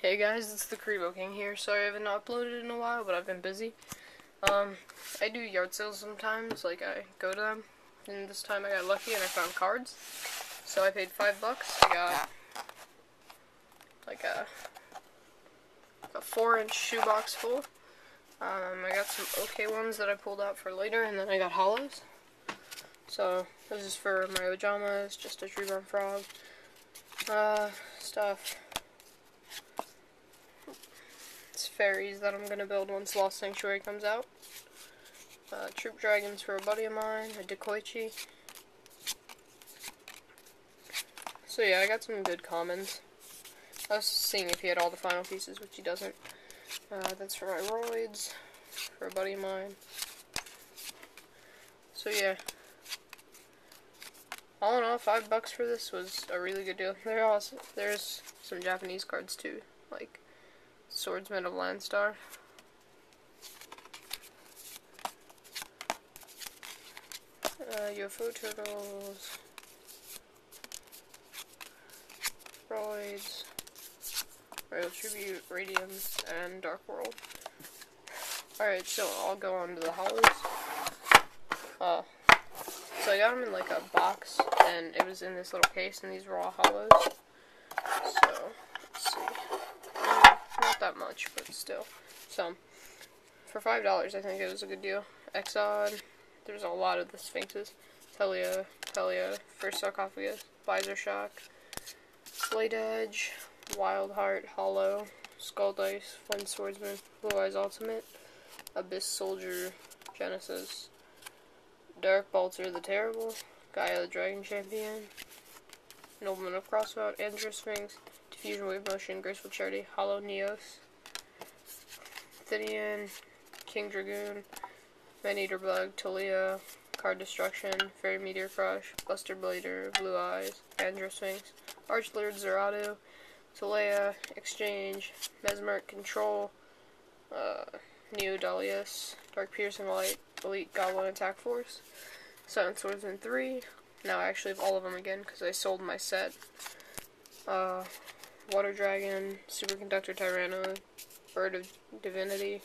Hey guys, it's the Kuriboh King here. Sorry I haven't uploaded in a while, but I've been busy. Um, I do yard sales sometimes, like I go to them, and this time I got lucky and I found cards. So I paid five bucks. I got like a, a four inch shoebox full. Um, I got some okay ones that I pulled out for later, and then I got hollows. So this is for my pajamas, just a Treeborn Frog, uh, stuff. It's fairies that I'm gonna build once Lost Sanctuary comes out. Uh, troop dragons for a buddy of mine, a Dekoichi. So yeah, I got some good commons. I was seeing if he had all the final pieces, which he doesn't. Uh, that's for my roids, for a buddy of mine. So yeah. All in all, five bucks for this was a really good deal. There there's some Japanese cards too, like Swordsman of Landstar. Uh, UFO turtles. Roids. Royal Tribute, Radiance, and Dark World. Alright, so I'll go on to the hollows. Uh, so I got them in like a box, and it was in this little case, and these were all hollows. So, let's see. That much, but still. So, for $5, I think it was a good deal. Exod, there's a lot of the Sphinxes. Teleia, Teleia, First Sarcophagus, Visor Shock, Blade Edge, Wild Heart, Hollow, Skull Dice, Flint Swordsman, Blue Eyes Ultimate, Abyss Soldier, Genesis, Dark Balter the Terrible, Gaia the Dragon Champion, Nobleman of Crossout, Andrew Sphinx, Diffusion Wave Motion, Graceful Charity, Hollow Neos, Theinen, King Dragoon, Man-Eater Bug, Teleia, Card Destruction, Fairy Meteor Crush, Buster Blader, Blue Eyes, Androsphinx, Archlord Zerato, Teleia, Exchange, Mesmer Control, uh, Neo Dalius, Dark Piercing Light, Elite Goblin Attack Force, Seven Swordsman 3. Now I actually have all of them again because I sold my set. Uh, Water Dragon, Superconductor Tyranno, Bird of Divinity,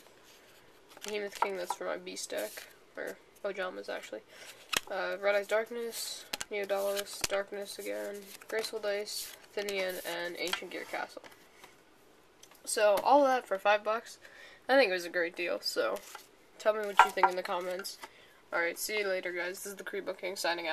Behemoth King, that's for my beast deck, or Ojamas actually. Uh, Red Eyes Darkness, Neodalis, Darkness again, Graceful Dice, Theinen, and Ancient Gear Castle. So, all that for five bucks. I think it was a great deal, so tell me what you think in the comments. Alright, see you later, guys. This is the Kuriboh King signing out.